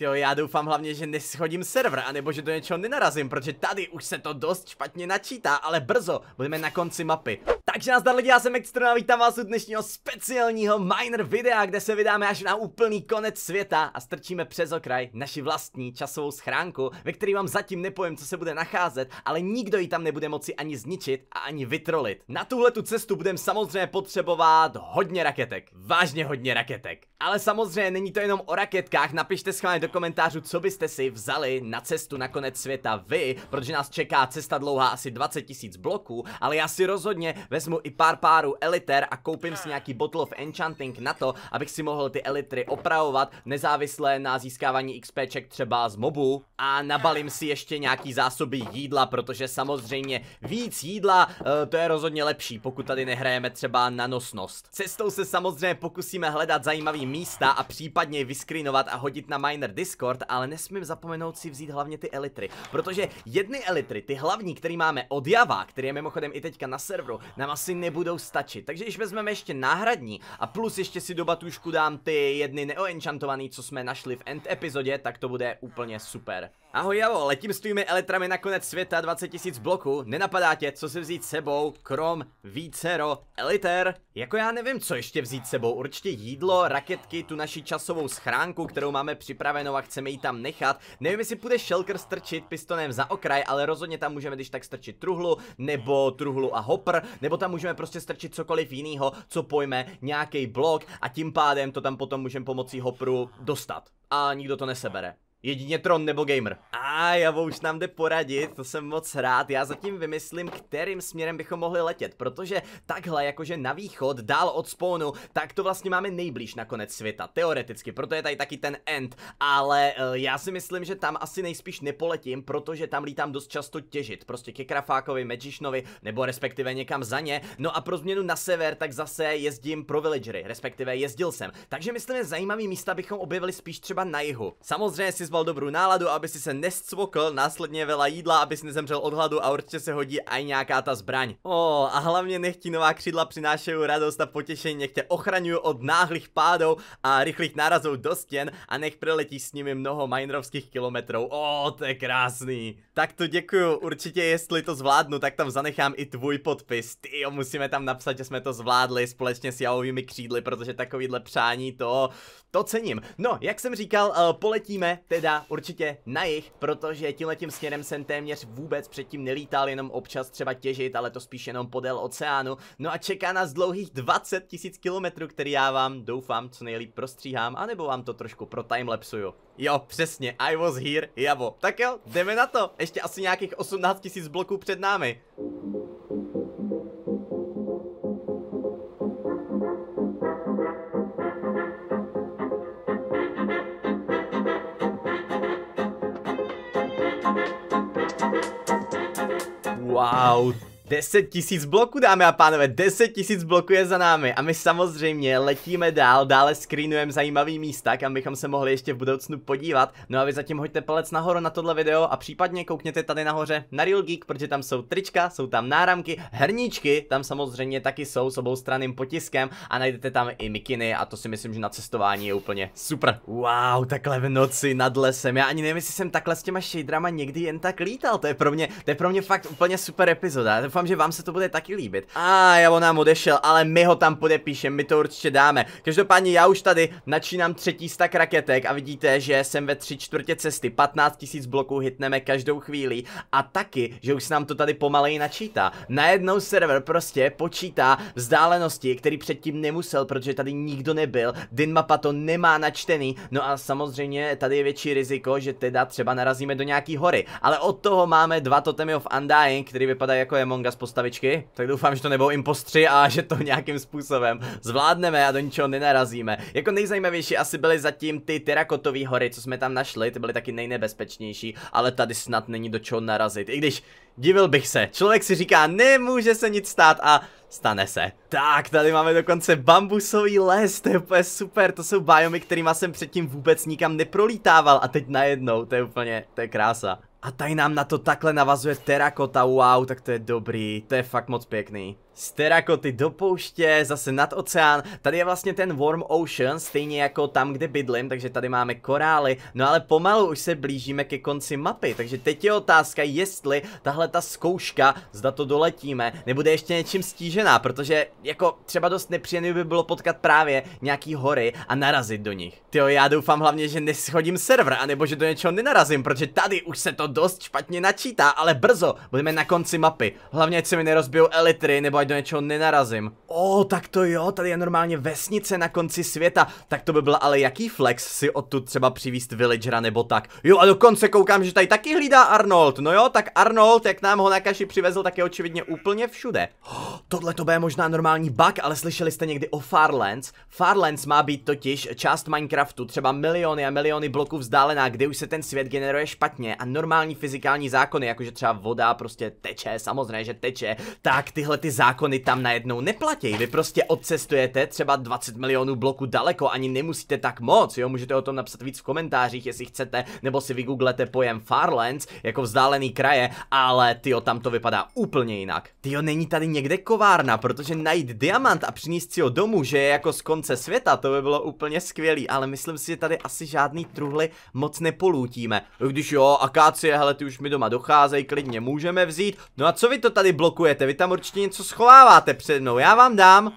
Jo, já doufám hlavně, že neschodím server, anebo že do něčeho nenarazím, protože tady už se to dost špatně načítá, ale brzo, budeme na konci mapy. Takže nás lidi, já jsem Extrona, vítám vás u dnešního speciálního miner videa, kde se vydáme až na úplný konec světa a strčíme přes okraj naši vlastní časovou schránku, ve který vám zatím nepovím, co se bude nacházet, ale nikdo ji tam nebude moci ani zničit a ani vytrolit. Na tuhle tu cestu budeme samozřejmě potřebovat hodně raketek, vážně hodně raketek. Ale samozřejmě není to jenom o raketkách, napište schválně do komentářů, co byste si vzali na cestu na konec světa vy, protože nás čeká cesta dlouhá asi 20 tisíc bloků, ale já si rozhodně vezmu i pár párů eliter a koupím si nějaký bottle of enchanting na to, abych si mohl ty elitry opravovat, nezávisle na získávání XPček třeba z mobu a nabalím si ještě nějaký zásoby jídla, protože samozřejmě víc jídla, uh, to je rozhodně lepší, pokud tady nehrajeme třeba na nosnost. Cestou se samozřejmě pokusíme hledat zajímavý místa a případně vyskrínovat a hodit na miner Discord, ale nesmím zapomenout si vzít hlavně ty elitry, protože jedny elitry, ty hlavní, který máme od Java, který je mimochodem i teďka na serveru, nám asi nebudou stačit. Takže když vezmeme ještě náhradní a plus ještě si do batušku dám ty jedny neoenchantovaný, co jsme našli v end epizodě, tak to bude úplně super. Ahoj Javo, letím s tvými elitrami na konec světa 20 000 bloků, nenapadá tě, co si vzít sebou, krom vícero eliter? Jako já nevím, co ještě vzít sebou, určitě jídlo, raketky, tu naši časovou schránku, kterou máme připravenou a chceme ji tam nechat. Nevím, jestli půjde shulker strčit pistonem za okraj, ale rozhodně tam můžeme když tak strčit truhlu, nebo truhlu a hopper, nebo tam můžeme prostě strčit cokoliv jiného, co pojme nějaký blok a tím pádem to tam potom můžeme pomocí hopru dostat. A nikdo to nesebere. Jedině Tron nebo Gamer. A Javo už nám jde poradit, to jsem moc rád. Já zatím vymyslím, kterým směrem bychom mohli letět, protože takhle jakože na východ, dál od spawnu, tak to vlastně máme nejblíž na konec světa, teoreticky, proto je tady taky ten end, ale uh, já si myslím, že tam asi nejspíš nepoletím, protože tam lítám dost často těžit, prostě ke Krafákovi, Magicianovi, nebo respektive někam za ně, no a pro změnu na sever, tak zase jezdím pro villagery, respektive jezdil jsem, takže myslím, že zajímavý místa bychom objevili spíš třeba na jihu. Samozřejmě si zval dobrou náladu, aby si se nescvokl, následně vela jídla, aby si nezemřel od hladu a určitě se hodí i nějaká ta zbraň. O, a hlavně nech ti nová křídla přinášejí radost a potěšení, nech tě ochraňují od náhlých pádů a rychlých nárazů do stěn a nech preletí s nimi mnoho minerovských kilometrů. O, to je krásný. Tak to děkuju, určitě jestli to zvládnu, tak tam zanechám i tvůj podpis. Ty jo, musíme tam napsat, že jsme to zvládli společně s javovými křídly, protože takovýhle přání to, to cením. No, jak jsem říkal, uh, poletíme teda určitě na jich, protože tímhletím směrem jsem téměř vůbec předtím nelítal, jenom občas třeba těžit, ale to spíš jenom podél oceánu. No a čeká nás dlouhých 20 tisíc kilometrů, který já vám doufám co nejlíp prostříhám, anebo vám to trošku pro timelapsuju. Jo, přesně, I was here, javo. Tak jo, jdeme na to, ještě asi nějakých 18 tisíc bloků před námi. Wow, 10 tisíc bloků, dámy a pánové, 10 tisíc bloků je za námi a my samozřejmě letíme dál, dále screenujeme zajímavý místa, kam bychom se mohli ještě v budoucnu podívat. No a vy zatím hoďte palec nahoru na tohle video a případně koukněte tady nahoře na Real Geek, protože tam jsou trička, jsou tam náramky, herníčky, tam samozřejmě taky jsou s oboustraným potiskem a najdete tam i mikiny a to si myslím, že na cestování je úplně super. Wow, takhle v noci nad lesem, já ani nevím, jestli jsem takhle s těma shaderama někdy jen tak lítal, to je pro mě, to je pro mě fakt úplně super epizoda doufám, že vám se to bude taky líbit. A já on nám odešel, ale my ho tam podepíšeme, my to určitě dáme. Každopádně já už tady načínám třetí stak raketek a vidíte, že jsem ve tři čtvrtě cesty, 15 000 bloků hitneme každou chvíli a taky, že už se nám to tady pomaleji načítá. Najednou server prostě počítá vzdálenosti, který předtím nemusel, protože tady nikdo nebyl, Dinmapa to nemá načtený, no a samozřejmě tady je větší riziko, že teda třeba narazíme do nějaký hory, ale od toho máme dva totemy of Undying, který vypadají jako Among z postavičky, tak doufám, že to nebudou impostři a že to nějakým způsobem zvládneme a do ničeho nenarazíme. Jako nejzajímavější asi byly zatím ty terakotové hory, co jsme tam našli, ty byly taky nejnebezpečnější, ale tady snad není do čeho narazit, i když divil bych se, člověk si říká, nemůže se nic stát a stane se. Tak, tady máme dokonce bambusový les, to je úplně super, to jsou biomy, kterýma jsem předtím vůbec nikam neprolítával a teď najednou, to je úplně, to je krása. A tady nám na to takhle navazuje terakota, wow, tak to je dobrý, to je fakt moc pěkný. Sterakoty do pouště, zase nad oceán, tady je vlastně ten Warm Ocean, stejně jako tam, kde bydlím, takže tady máme korály, no ale pomalu už se blížíme ke konci mapy, takže teď je otázka, jestli tahle ta zkouška, zda to doletíme, nebude ještě něčím stížená, protože jako třeba dost nepříjemný by bylo potkat právě nějaký hory a narazit do nich. Tyjo, já doufám hlavně, že neschodím server, anebo že do něčeho nenarazím, protože tady už se to dost špatně načítá, ale brzo, budeme na konci mapy, hlavně ať se mi nerozbijou elitry, nebo ať do něčeho nenarazím. O, tak to jo, tady je normálně vesnice na konci světa. Tak to by byl ale jaký flex si odtud třeba přivíst villagera nebo tak. Jo a dokonce koukám, že tady taky hlídá Arnold. No jo, tak Arnold, jak nám ho na kaši přivezl, tak je očividně úplně všude. Oh, tohle to bude možná normální bug, ale slyšeli jste někdy o Farlands? Farlands má být totiž část Minecraftu, třeba miliony a miliony bloků vzdálená, kde už se ten svět generuje špatně a normální fyzikální zákony, jakože třeba voda prostě teče, samozřejmě, že teče, tak tyhle ty zákony tam najednou neplatí. Vy prostě odcestujete třeba 20 milionů bloků daleko, ani nemusíte tak moc, jo, můžete o tom napsat víc v komentářích, jestli chcete, nebo si vygooglete pojem Farlands, jako vzdálený kraje, ale tyjo, tam to vypadá úplně jinak. Tyjo, není tady někde kovárna, protože najít diamant a přinést si ho domů, že je jako z konce světa, to by bylo úplně skvělý, ale myslím si, že tady asi žádný truhly moc nepolutíme. Když jo, akácie, hele, ty už mi doma docházejí, klidně můžeme vzít. No a co vy to tady blokujete? Vy tam určitě něco schováváte před mnou, já vám dám.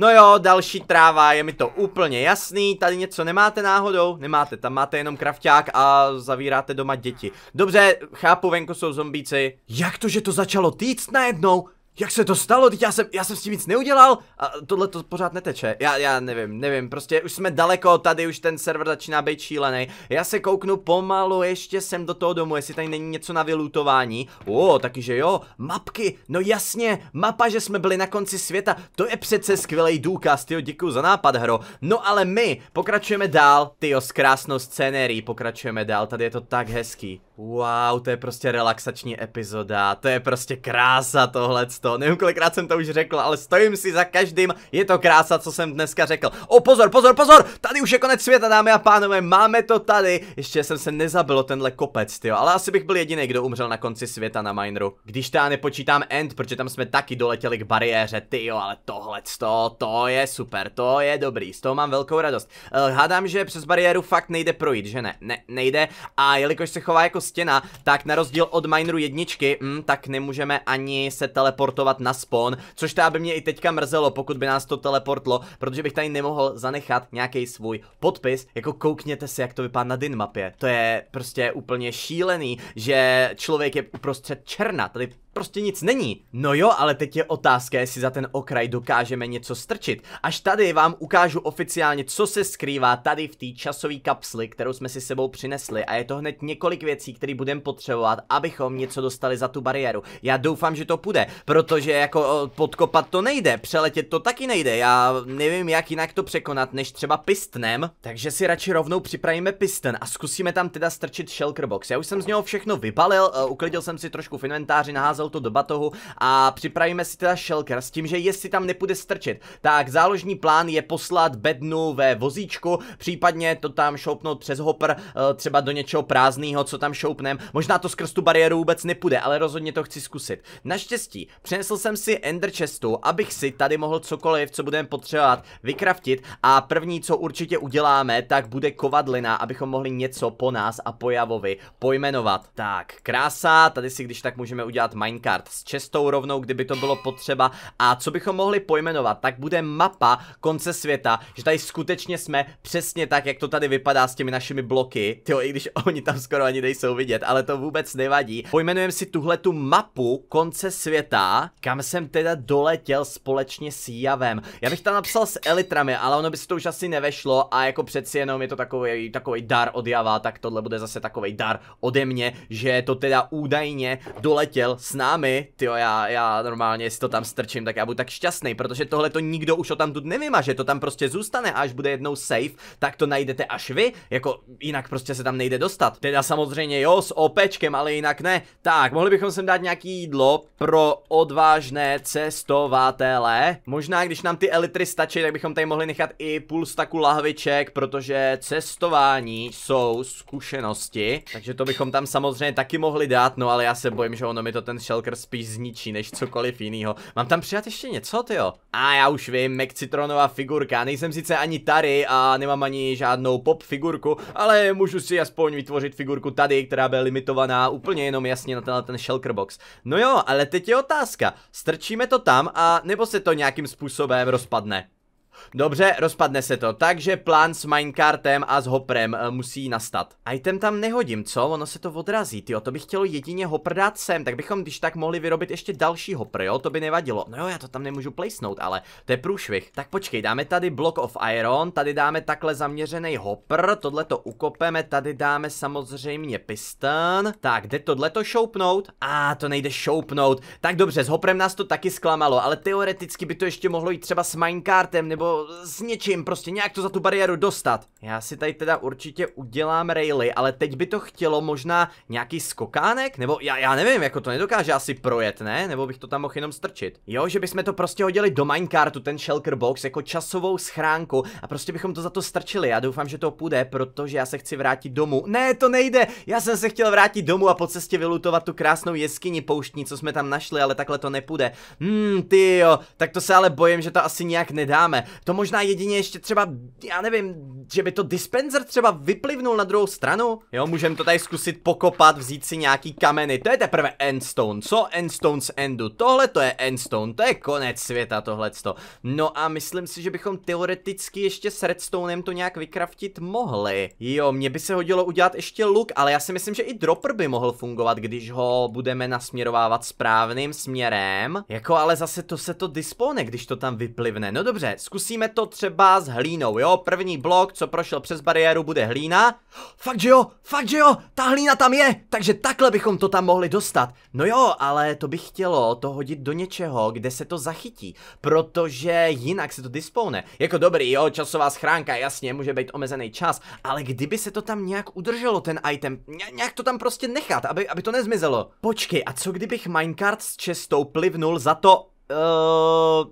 No jo, další tráva, je mi to úplně jasný, tady něco nemáte náhodou, nemáte, tam máte jenom krafťák a zavíráte doma děti. Dobře, chápu, venku jsou zombíci. Jak to, že to začalo týct najednou? Jak se to stalo? Teď já jsem, já jsem s tím nic neudělal a tohle to pořád neteče. Já, já nevím, nevím, prostě už jsme daleko, tady už ten server začíná být šílený. Já se kouknu pomalu ještě sem do toho domu, jestli tady není něco na vylutování. O, taky že jo, mapky, no jasně, mapa, že jsme byli na konci světa, to je přece skvělý důkaz, tyjo, děkuji za nápad, hro. No ale my pokračujeme dál, tyjo, s krásnou scénérií pokračujeme dál, tady je to tak hezký. Wow, to je prostě relaxační epizoda, to je prostě krása tohleto, nevím kolikrát jsem to už řekl, ale stojím si za každým, je to krása, co jsem dneska řekl. O pozor, pozor, pozor, tady už je konec světa, dámy a pánové, máme to tady, ještě jsem se nezabil tenhle kopec, tyjo, ale asi bych byl jediný, kdo umřel na konci světa na Mineru. Když já nepočítám end, protože tam jsme taky doletěli k bariéře, tyjo, ale tohleto, to je super, to je dobrý, z toho mám velkou radost. Uh, hádám, že přes bariéru fakt nejde projít, že ne, ne, nejde a jelikož se chová jako stěna, tak na rozdíl od Mineru jedničky, mm, tak nemůžeme ani se teleportovat na spawn, což to by mě i teďka mrzelo, pokud by nás to teleportlo, protože bych tady nemohl zanechat nějaký svůj podpis, jako koukněte si, jak to vypadá na din mapě. To je prostě úplně šílený, že člověk je uprostřed černa, tady prostě nic není. No jo, ale teď je otázka, jestli za ten okraj dokážeme něco strčit. Až tady vám ukážu oficiálně, co se skrývá tady v té časové kapsli, kterou jsme si sebou přinesli. A je to hned několik věcí, které budeme potřebovat, abychom něco dostali za tu bariéru. Já doufám, že to půjde, protože jako podkopat to nejde, přeletět to taky nejde. Já nevím, jak jinak to překonat, než třeba pistnem. Takže si radši rovnou připravíme pisten a zkusíme tam teda strčit shulker box. Já už jsem z něho všechno vybalil, uh, uklidil jsem si trošku v inventáři, naházel to do batohu a připravíme si teda shulker s tím, že jestli tam nepůjde strčit, tak záložní plán je poslat bednu ve vozíčku, případně to tam šoupnout přes hopper, eh, třeba do něčeho prázdného, co tam šoupnem. Možná to skrz tu bariéru vůbec nepůjde, ale rozhodně to chci zkusit. Naštěstí, přinesl jsem si ender chestu, abych si tady mohl cokoliv, co budeme potřebovat, vykraftit a první, co určitě uděláme, tak bude kovadlina, abychom mohli něco po nás a po Javovi pojmenovat. Tak, krása, tady si když tak můžeme udělat minecart s čestou rovnou, kdyby to bylo potřeba. A co bychom mohli pojmenovat, tak bude mapa konce světa, že tady skutečně jsme přesně tak, jak to tady vypadá s těmi našimi bloky. Tyjo, i když oni tam skoro ani nejsou vidět, ale to vůbec nevadí. Pojmenujeme si tuhle tu mapu konce světa, kam jsem teda doletěl společně s Javem. Já bych tam napsal s elitrami, ale ono by se to už asi nevešlo a jako přeci jenom je to takový, takový dar od Java, tak tohle bude zase takový dar ode mě, že to teda údajně doletěl s námi, tyjo, já, já normálně si to tam strčím, tak já budu tak šťastný, protože tohle to nikdo už o tam tu nevymaže, to tam prostě zůstane, až bude jednou safe, tak to najdete až vy, jako jinak prostě se tam nejde dostat. Teda samozřejmě jo, s OPčkem, ale jinak ne. Tak, mohli bychom sem dát nějaký jídlo pro odvážné cestovatele. Možná, když nám ty elitry stačí, tak bychom tady mohli nechat i půl staku lahviček, protože cestování jsou zkušenosti, takže to bychom tam samozřejmě taky mohli dát, no ale já se bojím, že ono mi to ten shulker spíš zničí, než cokoliv jiného. Mám tam přijat ještě něco, jo? A já už vím, Mac Citronová figurka, nejsem sice ani tady a nemám ani žádnou pop figurku, ale můžu si aspoň vytvořit figurku tady, která bude limitovaná úplně jenom jasně na tenhle ten shulker box. No jo, ale teď je otázka, strčíme to tam a nebo se to nějakým způsobem rozpadne? Dobře, rozpadne se to, takže plán s minecartem a s hoprem uh, musí nastat. Item tam nehodím, co? Ono se to odrazí, tyjo, to bych chtělo jedině hopr dát sem, tak bychom když tak mohli vyrobit ještě další hopr, jo, to by nevadilo. No jo, já to tam nemůžu placenout, ale to je průšvih. Tak počkej, dáme tady block of iron, tady dáme takhle zaměřený hopr, tohle to ukopeme, tady dáme samozřejmě piston. Tak, jde tohle to šoupnout? A ah, to nejde šoupnout. Tak dobře, s hoprem nás to taky zklamalo, ale teoreticky by to ještě mohlo jít třeba s minecartem nebo s něčím, prostě nějak to za tu bariéru dostat. Já si tady teda určitě udělám raily, ale teď by to chtělo možná nějaký skokánek, nebo já, já nevím, jako to nedokáže asi projet, ne? Nebo bych to tam mohl jenom strčit. Jo, že bychom to prostě hodili do minecartu, ten shulker box, jako časovou schránku a prostě bychom to za to strčili. Já doufám, že to půjde, protože já se chci vrátit domů. Ne, to nejde, já jsem se chtěl vrátit domů a po cestě vylutovat tu krásnou jeskyni pouštní, co jsme tam našli, ale takhle to nepůjde. Hmm, ty jo, tak to se ale bojím, že to asi nějak nedáme. To možná jedině ještě třeba, já nevím, že by to dispenser třeba vyplivnul na druhou stranu? Jo, můžeme to tady zkusit pokopat, vzít si nějaký kameny. To je teprve endstone. Co endstone z endu? Tohle to je endstone, to je konec světa tohleto. No a myslím si, že bychom teoreticky ještě s redstonem to nějak vykraftit mohli. Jo, mně by se hodilo udělat ještě luk, ale já si myslím, že i dropper by mohl fungovat, když ho budeme nasměrovávat správným směrem. Jako ale zase to se to dispone, když to tam vyplivne. No dobře, zkusíme zkusíme to třeba s hlínou, jo? První blok, co prošel přes bariéru, bude hlína. Fakt, že jo, fakt, že jo, ta hlína tam je, takže takhle bychom to tam mohli dostat. No jo, ale to bych chtělo to hodit do něčeho, kde se to zachytí, protože jinak se to dispone. Jako dobrý, jo, časová schránka, jasně, může být omezený čas, ale kdyby se to tam nějak udrželo, ten item, nějak to tam prostě nechat, aby, aby to nezmizelo. Počkej, a co kdybych minecart s čestou plivnul za to, Uh,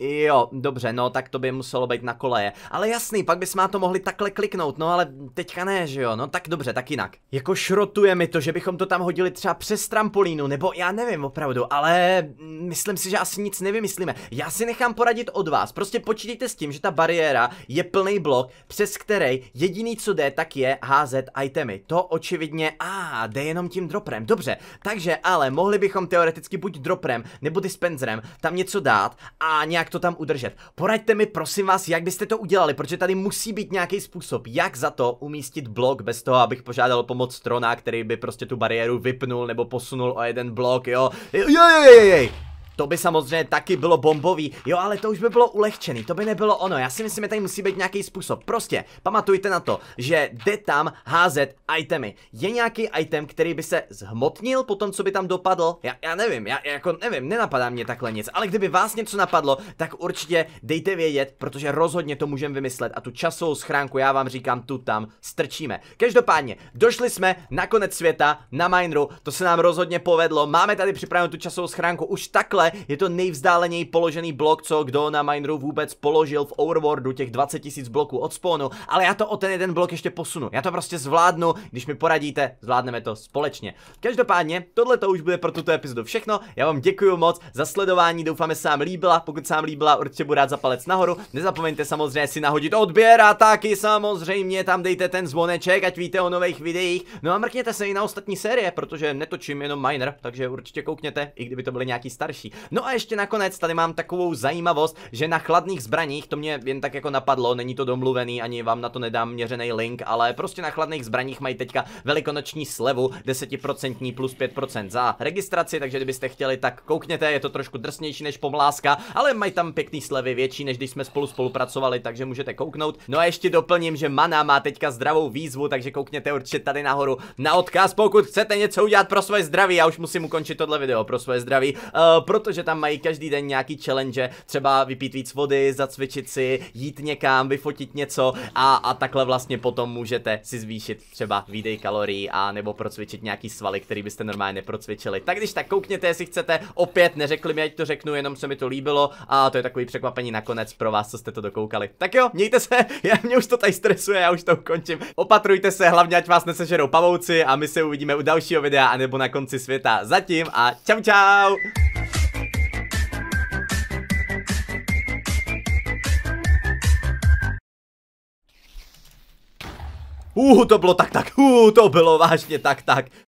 Jo, dobře, no tak to by muselo být na koleje. Ale jasný, pak bychom to mohli takhle kliknout, no ale teďka ne, že jo, no tak dobře, tak jinak. Jako šrotuje mi to, že bychom to tam hodili třeba přes trampolínu, nebo já nevím opravdu, ale myslím si, že asi nic nevymyslíme. Já si nechám poradit od vás, prostě počítejte s tím, že ta bariéra je plný blok, přes který jediný co jde, tak je házet itemy. To očividně, a jde jenom tím droprem, dobře. Takže ale mohli bychom teoreticky buď droprem nebo dispenserem tam něco dát a nějak to tam udržet. Poraďte mi prosím vás, jak byste to udělali, protože tady musí být nějaký způsob, jak za to umístit blok bez toho, abych požádal pomoc strona, který by prostě tu bariéru vypnul nebo posunul o jeden blok, jo. Jej, jej, jej. To by samozřejmě taky bylo bombový, jo, ale to už by bylo ulehčený, to by nebylo ono, já si myslím, že tady musí být nějaký způsob. Prostě, pamatujte na to, že jde tam házet itemy. Je nějaký item, který by se zhmotnil po tom, co by tam dopadl? Já, já nevím, já, jako nevím, nenapadá mě takhle nic, ale kdyby vás něco napadlo, tak určitě dejte vědět, protože rozhodně to můžeme vymyslet a tu časovou schránku, já vám říkám, tu tam strčíme. Každopádně, došli jsme na konec světa, na Mineru, to se nám rozhodně povedlo, máme tady připravenou tu časovou schránku, už takhle je to nejvzdáleněji položený blok, co kdo na Mineru vůbec položil v Overworldu, těch 20 000 bloků od spawnu, ale já to o ten jeden blok ještě posunu. Já to prostě zvládnu, když mi poradíte, zvládneme to společně. Každopádně, tohle to už bude pro tuto epizodu všechno. Já vám děkuji moc za sledování, doufám, že se vám líbila. Pokud se vám líbila, určitě budu rád za palec nahoru. Nezapomeňte samozřejmě si nahodit odběr a taky samozřejmě tam dejte ten zvoneček, ať víte o nových videích. No a mrkněte se i na ostatní série, protože netočím jenom Miner, takže určitě koukněte, i kdyby to byly nějaký starší. No a ještě nakonec tady mám takovou zajímavost, že na chladných zbraních, to mě jen tak jako napadlo, není to domluvený, ani vám na to nedám měřený link, ale prostě na chladných zbraních mají teďka velikonoční slevu 10% plus 5% za registraci, takže kdybyste chtěli, tak koukněte, je to trošku drsnější než pomláska, ale mají tam pěkný slevy, větší než když jsme spolu spolupracovali, takže můžete kouknout. No a ještě doplním, že Mana má teďka zdravou výzvu, takže koukněte určitě tady nahoru na odkaz, pokud chcete něco udělat pro svoje zdraví, já už musím ukončit tohle video pro svoje zdraví, uh, protože tam mají každý den nějaký challenge, třeba vypít víc vody, zacvičit si, jít někam, vyfotit něco a, a takhle vlastně potom můžete si zvýšit třeba výdej kalorií a nebo procvičit nějaký svaly, který byste normálně neprocvičili. Tak když tak koukněte, jestli chcete, opět neřekli mi, ať to řeknu, jenom se mi to líbilo a to je takový překvapení nakonec pro vás, co jste to dokoukali. Tak jo, mějte se, já, mě už to tady stresuje, já už to ukončím. Opatrujte se, hlavně ať vás nesežerou pavouci a my se uvidíme u dalšího videa anebo na konci světa. Zatím a čau čau! Uh, to bylo tak tak, uh, to bylo vážně tak tak.